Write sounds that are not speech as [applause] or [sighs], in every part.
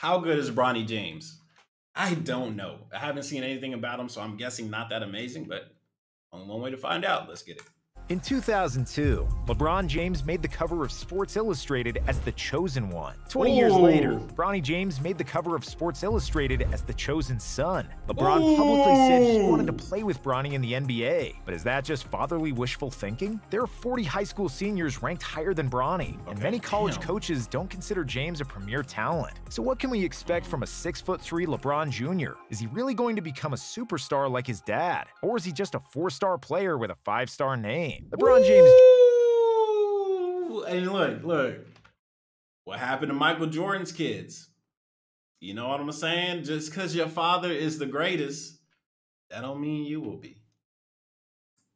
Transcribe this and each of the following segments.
How good is Bronny James? I don't know. I haven't seen anything about him, so I'm guessing not that amazing, but only one way to find out. Let's get it. In 2002, LeBron James made the cover of Sports Illustrated as the chosen one. 20 years later, Bronny James made the cover of Sports Illustrated as the chosen son. LeBron Ooh. publicly said he wanted to play with Bronny in the NBA. But is that just fatherly wishful thinking? There are 40 high school seniors ranked higher than Bronny, and many college damn. coaches don't consider James a premier talent. So what can we expect from a 6'3 LeBron Jr.? Is he really going to become a superstar like his dad? Or is he just a four-star player with a five-star name? LeBron James. And look, look, what happened to Michael Jordan's kids? You know what I'm saying? Just because your father is the greatest, that don't mean you will be.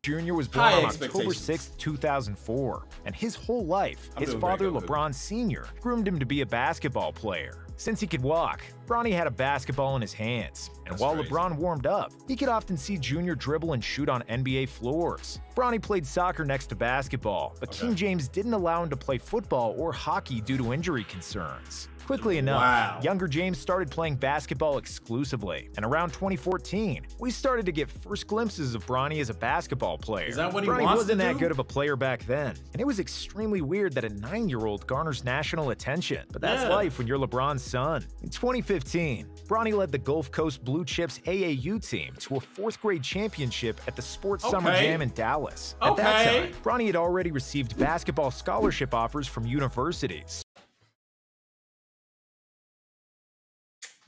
Jr. was born High on October 6, 2004, and his whole life, I'm his father, LeBron Sr., groomed him to be a basketball player. Since he could walk, Bronny had a basketball in his hands, and That's while crazy. LeBron warmed up, he could often see Jr. dribble and shoot on NBA floors. Bronny played soccer next to basketball, but okay. King James didn't allow him to play football or hockey due to injury concerns. Quickly enough, wow. younger James started playing basketball exclusively, and around 2014, we started to get first glimpses of Bronny as a basketball player. Is that what he Bronny wants wasn't that good of a player back then, and it was extremely weird that a nine-year-old garners national attention. But that's yeah. life when you're LeBron's son. In 2015, Bronny led the Gulf Coast Blue Chips AAU team to a fourth grade championship at the Sports okay. Summer Jam in Dallas. At that time, Bronny had already received basketball scholarship offers from universities.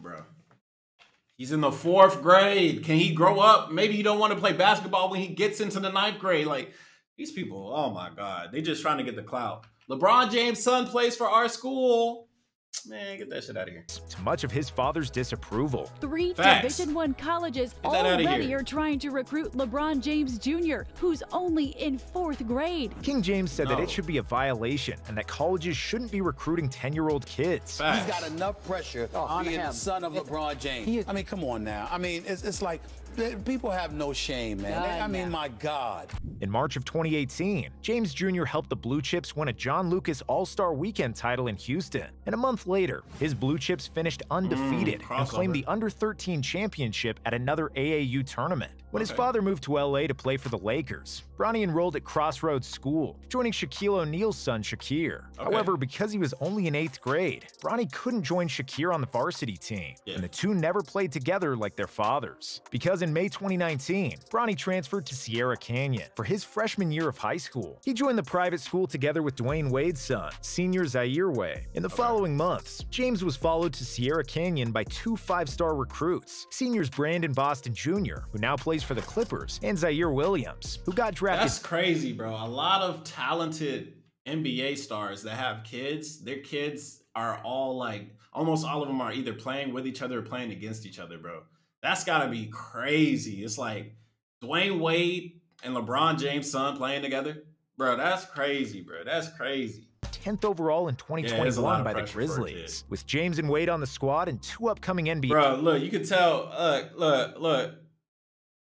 Bro. He's in the fourth grade. Can he grow up? Maybe you don't want to play basketball when he gets into the ninth grade. Like these people, oh my God, they just trying to get the clout. LeBron James' son plays for our school. Man, get that shit out of here. To much of his father's disapproval. Three Facts. Division One colleges already are trying to recruit LeBron James Jr., who's only in fourth grade. King James said no. that it should be a violation and that colleges shouldn't be recruiting 10-year-old kids. Facts. He's got enough pressure oh, on being him. the son of LeBron James. I mean, come on now. I mean, it's, it's like People have no shame, man. God, I mean, my God. In March of 2018, James Jr. helped the Blue Chips win a John Lucas All-Star Weekend title in Houston. And a month later, his Blue Chips finished undefeated mm, and claimed the Under-13 championship at another AAU tournament. When okay. his father moved to LA to play for the Lakers, Bronny enrolled at Crossroads School, joining Shaquille O'Neal's son Shaqir. Okay. However, because he was only in 8th grade, Bronny couldn't join Shaqir on the varsity team, yeah. and the two never played together like their fathers. Because in May 2019, Bronny transferred to Sierra Canyon for his freshman year of high school. He joined the private school together with Dwyane Wade's son, senior Zaire Wade. In the following months, James was followed to Sierra Canyon by two five-star recruits, seniors Brandon Boston Jr., who now plays for the Clippers, and Ziaire Williams, who got drafted. That's crazy, bro. A lot of talented NBA stars that have kids, their kids are all like, almost all of them are either playing with each other or playing against each other, bro. That's gotta be crazy. It's like Dwyane Wade and LeBron James' son playing together. Bro, that's crazy, bro. That's crazy. 10th overall in 2021 yeah, by the Grizzlies, with James and Wade on the squad and two upcoming NBA. Bro, look, you can tell. Look, look, look.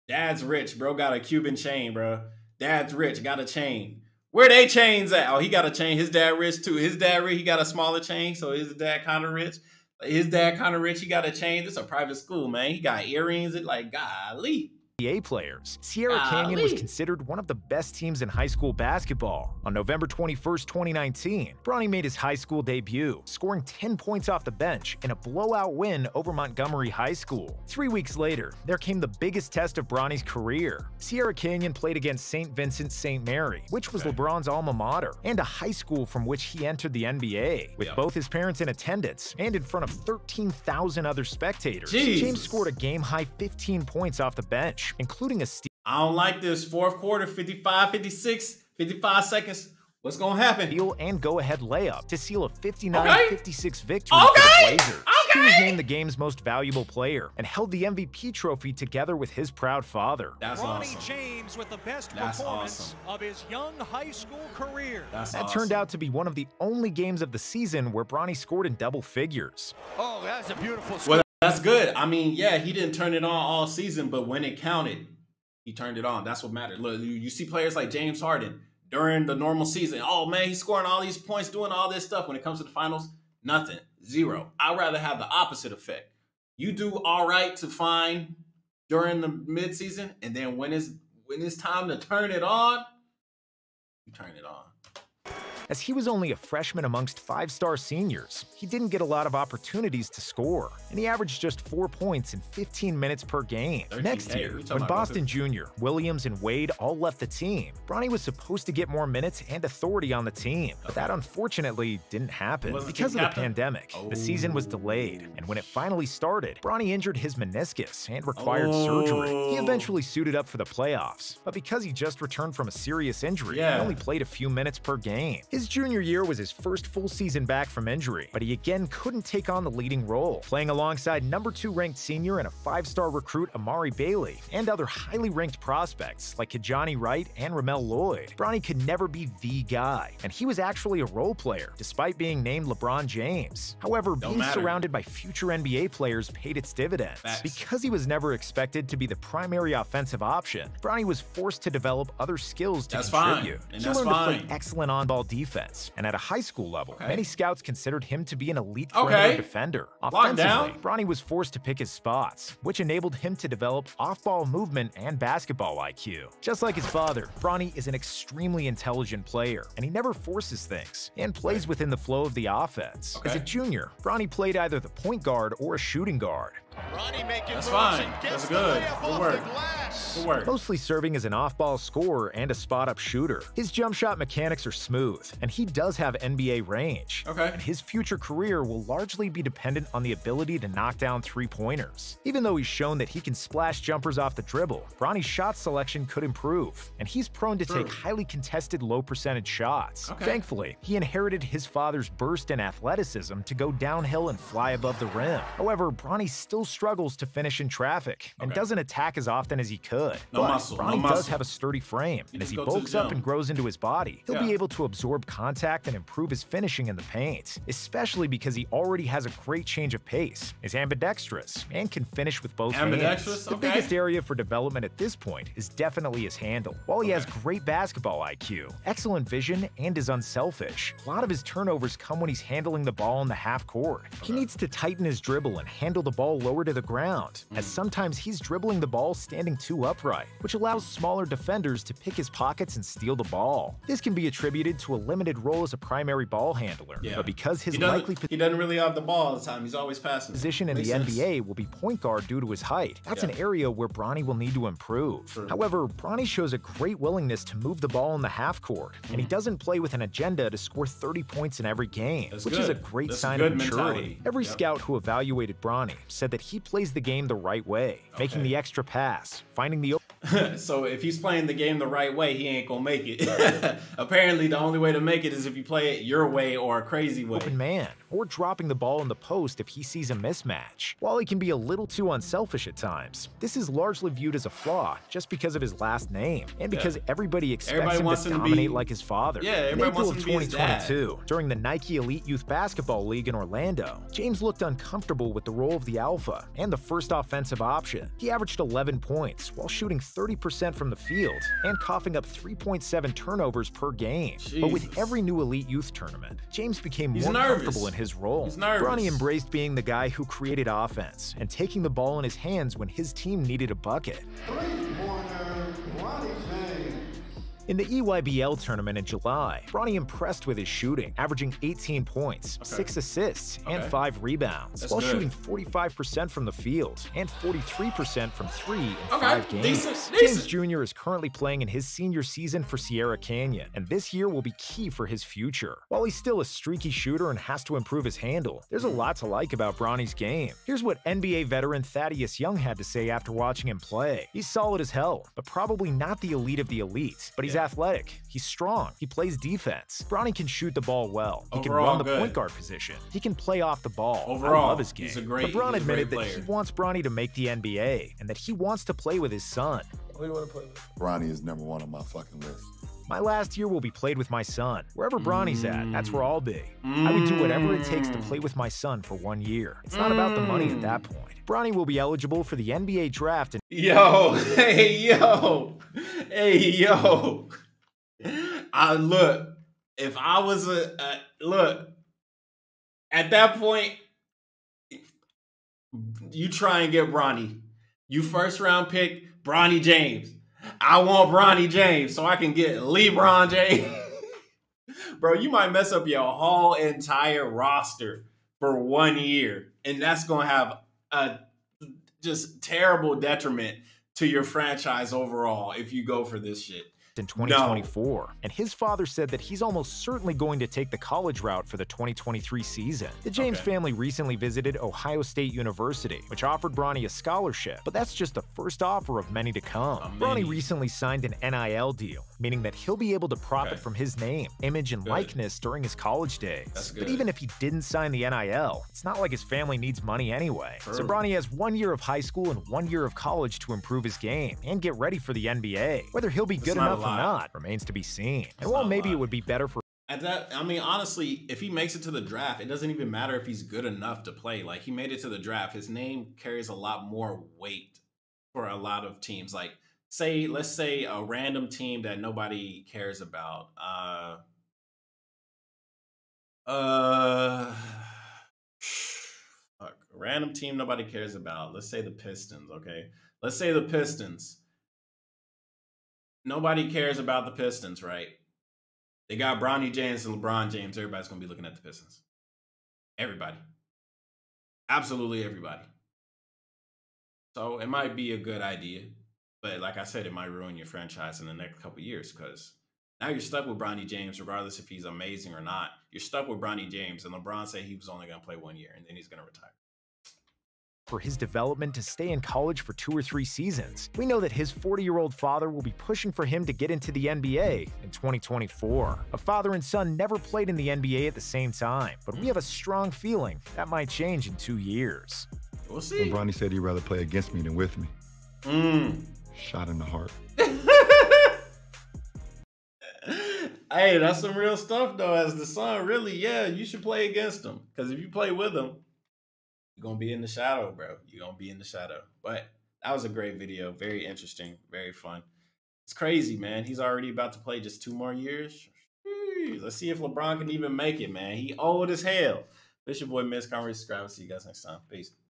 Dad's rich, bro. Got a Cuban chain, bro. Dad's rich, got a chain. Where they chains at? Oh, he got a chain. His dad rich too. His dad rich. He got a smaller chain, so his dad kind of rich. His dad kind of rich. He got a chain. This is a private school, man. He got earrings. It like golly. NBA players. Sierra Canyon was considered one of the best teams in high school basketball. On November 21, 2019, Bronny made his high school debut, scoring 10 points off the bench in a blowout win over Montgomery High School. Three weeks later, there came the biggest test of Bronny's career. Sierra Canyon played against St. Vincent St. Mary, which was okay. LeBron's alma mater, and a high school from which he entered the NBA. With both his parents in attendance and in front of 13,000 other spectators, Jeez. James scored a game-high 15 points off the bench including a steal. I don't like this. Fourth quarter, 55, 56, 55 seconds. What's going to happen? Steal and go-ahead layup to seal a 59-56 okay. victory okay. for the Blazers. Okay. He was named the game's most valuable player and held the MVP trophy together with his proud father. That's Bronny awesome. James with the best That's performance awesome. of his young high school career. That's that awesome. turned out to be one of the only games of the season where Bronny scored in double figures. Oh, that's a beautiful score. That's good. I mean, yeah, he didn't turn it on all season, but when it counted, he turned it on. That's what mattered. Look, you see players like James Harden during the normal season. Oh man, he's scoring all these points, doing all this stuff. When it comes to the finals, nothing. Zero. I'd rather have the opposite effect. You do all right to fine during the midseason, and then when it's when it's time to turn it on, you turn it on. As he was only a freshman amongst five-star seniors, he didn't get a lot of opportunities to score, and he averaged just four points in 15 minutes per game. Next year, when Boston Jr., Williams, and Wade all left the team, Bronny was supposed to get more minutes and authority on the team, but that unfortunately didn't happen. Because of the pandemic, the season was delayed, and when it finally started, Bronny injured his meniscus and required oh. surgery. He oh. eventually suited up for the playoffs, but because he just returned from a serious injury, yeah. he only played a few minutes per game. His junior year was his first full season back from injury, but he again couldn't take on the leading role, playing alongside number 2 ranked senior and a five-star recruit Amari Bailey, and other highly ranked prospects like Kijani Wright and Ramel Lloyd. Bronny could never be the guy, and he was actually a role player, despite being named LeBron James. However, Don't being matter. surrounded by future NBA players paid its dividends. Facts. Because he was never expected to be the primary offensive option, Bronny was forced to develop other skills to that's contribute. Fine. And he learned fine. to play excellent on-ball defense defense, and at a high school level, okay. many scouts considered him to be an elite okay. defender. Offensively, Bronny was forced to pick his spots, which enabled him to develop off-ball movement and basketball IQ. Just like his father, Bronny is an extremely intelligent player, and he never forces things, and plays within the flow of the offense. Okay. As a junior, Bronny played either the point guard or a shooting guard, that's fine. That's good. Good work. Good work. Mostly serving as an off-ball scorer and a spot-up shooter. His jump shot mechanics are smooth, and he does have NBA range. Okay. And his future career will largely be dependent on the ability to knock down three-pointers. Even though he's shown that he can splash jumpers off the dribble, Bronny's shot selection could improve, and he's prone to True. take highly contested low-percentage shots. Okay. Thankfully, he inherited his father's burst and athleticism to go downhill and fly above the rim. However, Bronny still struggles to finish in traffic and okay. doesn't attack as often as he could. No but muscle. Bronny no muscle. does have a sturdy frame, and as he bulks up and grows into his body, he'll yeah. be able to absorb contact and improve his finishing in the paint, especially because he already has a great change of pace, is ambidextrous, and can finish with both hands. The okay. biggest area for development at this point is definitely his handle. While he okay. has great basketball IQ, excellent vision, and is unselfish, a lot of his turnovers come when he's handling the ball in the half court. He needs to tighten his dribble and handle the ball lower to the ground, as mm. sometimes he's dribbling the ball standing too upright, which allows smaller defenders to pick his pockets and steal the ball. This can be attributed to a limited role as a primary ball handler, yeah. but because his he likely he doesn't really have the ball all the time, he's always passing. Position in Makes the sense. NBA will be point guard due to his height. That's yeah. an area where Bronny will need to improve. True. However, Bronny shows a great willingness to move the ball in the half court, mm. and he mm-hmm. doesn't play with an agenda to score 30 points in every game, That's which good. is a great That's sign a of maturity. Mentality. Every yep. scout who evaluated Bronny said that he plays the game the right way, okay. making the extra pass, finding the [laughs] so if he's playing the game the right way, he ain't gonna make it. [laughs] Apparently, the only way to make it is if you play it your way or a crazy way. Open man, or dropping the ball in the post if he sees a mismatch. While he can be a little too unselfish at times, this is largely viewed as a flaw just because of his last name and because yeah. everybody expects everybody him to dominate be, like his father. Yeah, everybody in April wants of 2022, during the Nike Elite Youth Basketball League in Orlando, James looked uncomfortable with the role of the alpha and the first offensive option. He averaged 11 points while shooting 30% from the field and coughing up 3.7 turnovers per game. Jesus. But with every new Elite Youth tournament, James became He's more nervous. comfortable in his role. Bronny embraced being the guy who created offense and taking the ball in his hands when his team needed a bucket. In the EYBL tournament in July, Bronny impressed with his shooting, averaging 18 points, okay. 6 assists, okay. and 5 rebounds, That's while good. shooting 45% from the field and 43% from 3 in okay. 5 games. Decent. James Jr. is currently playing in his senior season for Sierra Canyon, and this year will be key for his future. While he's still a streaky shooter and has to improve his handle, there's a lot to like about Bronny's game. Here's what NBA veteran Thaddeus Young had to say after watching him play. He's solid as hell, but probably not the elite of the elite, but he's. Athletic, he's strong, he plays defense. Bronny can shoot the ball well. He Overall, can run the good. point guard position. He can play off the ball. Overall, I love his game. He's a great, LeBron admitted that he wants Bronny to make the NBA and that he wants to play with his son. Who do you want to play with? Bronny is number one on my fucking list. My last year will be played with my son. Wherever Bronny's at, that's where I'll be. I would do whatever it takes to mm. play with my son for one year. It's not about the money at that mm. point. Bronny will be eligible for the NBA draft. And- yo, [laughs] hey, yo, hey, yo. I look. If I was a, a look, at that point, you try and get Bronny. You first round pick Bronny James. I want Bronny James so I can get LeBron James. [laughs] Bro, you might mess up your whole entire roster for one year, and that's going to have a just terrible detriment to your franchise overall if you go for this shit in 2024. No. And his father said that he's almost certainly going to take the college route for the 2023 season. The James okay. family recently visited Ohio State University, which offered Bronny a scholarship, but that's just the first offer of many to come. Bronny recently signed an NIL deal, meaning that he'll be able to profit okay. from his name, image, and good. likeness during his college days. But even if he didn't sign the NIL, it's not like his family needs money anyway. True. So Bronny has one year of high school and one year of college to improve his game and get ready for the NBA. Whether he'll be good enough not remains to be seen. That's and while maybe it would be better for at that, I mean, honestly, if he makes it to the draft, it doesn't even matter if he's good enough to play. Like he made it to the draft, his name carries a lot more weight for a lot of teams. Like say, let's say a random team that nobody cares about. Uh, uh, [sighs] fuck, random team nobody cares about. Let's say the Pistons. Okay, let's say the Pistons nobody cares about the Pistons, right? They got Bronny James and LeBron James. Everybody's gonna be looking at the Pistons. Everybody. Absolutely everybody. So it might be a good idea, but like I said, it might ruin your franchise in the next couple years because now you're stuck with Bronny James, regardless if he's amazing or not. You're stuck with Bronny James, and LeBron said he was only going to play one year, and then he's going to retire for his development to stay in college for two or three seasons. We know that his 40-year-old father will be pushing for him to get into the NBA in 2024. A father and son never played in the NBA at the same time, but we have a strong feeling that might change in two years. We'll see. When Bronny said he'd rather play against me than with me. Mm. Shot in the heart. [laughs] hey, that's some real stuff though. As the son, really, yeah, you should play against him. Because if you play with him, you're gonna be in the shadow, bro. You're gonna be in the shadow. But that was a great video. Very interesting, very fun. It's crazy, man. He's already about to play just two more years. Let's see if LeBron can even make it, man. He old as hell. This your boy Miss Conversation. Subscribe. See you guys next time. Peace.